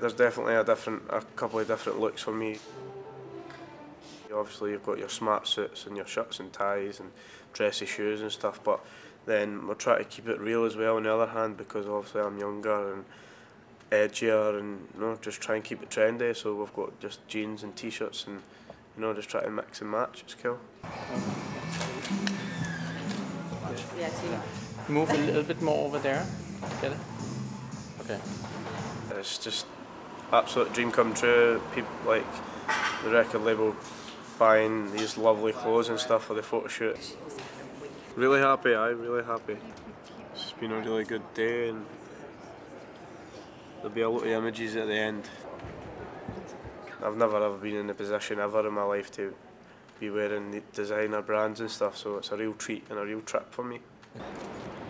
There's definitely a different, a couple of different looks for me. Obviously, you've got your smart suits and your shirts and ties and dressy shoes and stuff, but then we're trying to keep it real as well. On the other hand, because obviously I'm younger and edgier, and you know, just try and keep it trendy. So we've got just jeans and t-shirts, and you know, just try to mix and match. It's cool. Yeah, Tina. Move a little bit more over there. Get it? Okay. It's just absolute dream come true. People like the record label buying these lovely clothes and stuff for the photo shoot. Really happy, I really happy. It's been a really good day and there'll be a lot of images at the end. I've never ever been in a position ever in my life to be wearing the designer brands and stuff, so it's a real treat and a real trip for me. はい。